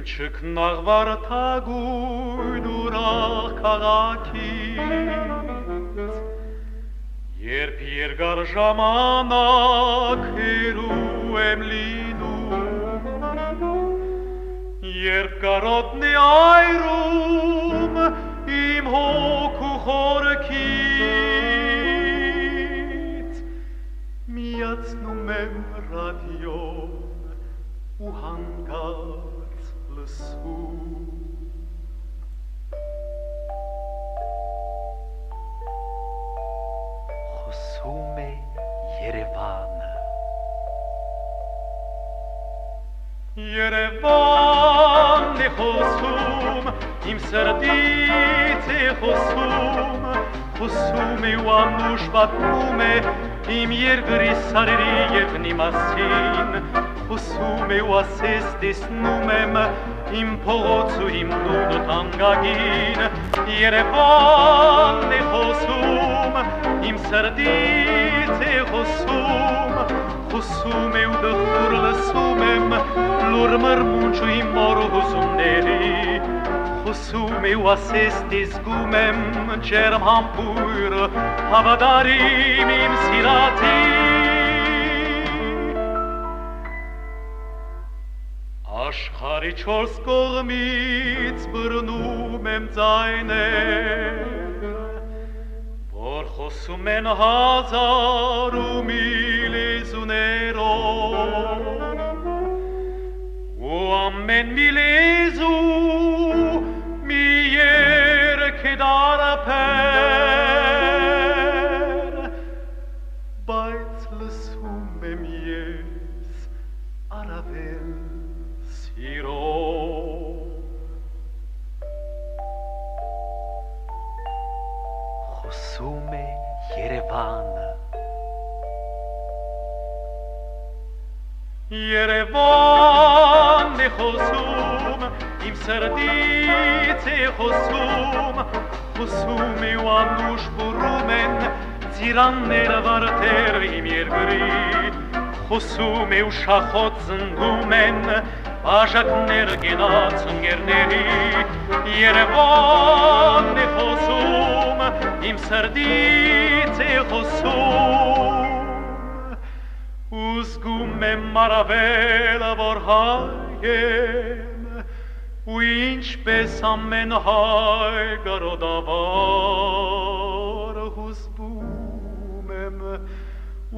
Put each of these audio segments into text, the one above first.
չքնաղվար թագույն ուրախ քաղաքից Երբ երկար ժամանակ հերու եմ լինում Երբ կարոտնի այրում իմ հոգու խորքից Միացնում եմ ռադիոն ու հանգած լսում Խոսում է Երևանը Երևանն է խոսում, իմ սրտից է խոսում, խոսում է ու անուշ պատմում է իմ երկրի սարերի երկնի մասին, խոսում է ու ասես տեսնում եմ իմ փողոց ու իմ նունը թանգագին, Երևանն է խոսում, իմ սրտից է խոսում, խոսում է ու դխուր լսում եմ լուր մրմունչ ու իմ մոր հուսումների խոսում է ու ասես դիզգում եմ ջերմ համբույր հավադարիմ իմ սիրատի Աշխարի չորս կողմից բրնում եմ ձայներ որ խոսում են հազար ու մի լեզուներով ու ամեն մի լեզու մի երգ է դարապեր բայց լսում եմ ես արավել Խոսում է խոսում, իմ սրտից է խոսում, խոսում է ու անուշ բուրում են ծիրանները վարդեր իմ երկրի, խոսում է ու շախոտ զնգում են բաժակները գենաց ընգերների, Երևանն է խոսում, իմ սրտից է խոսում, Ուզգում եմ մարավելը, որ հայ եմ, ու ինչպես ամեն հայ գարոդավար հուսվում եմ,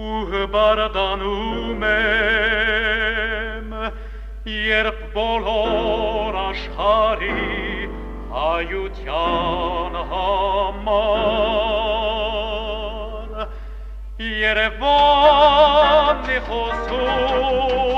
ու հբարդանում եմ, երբ բոլոր աշխարի հայության համար Երևանն է խոսում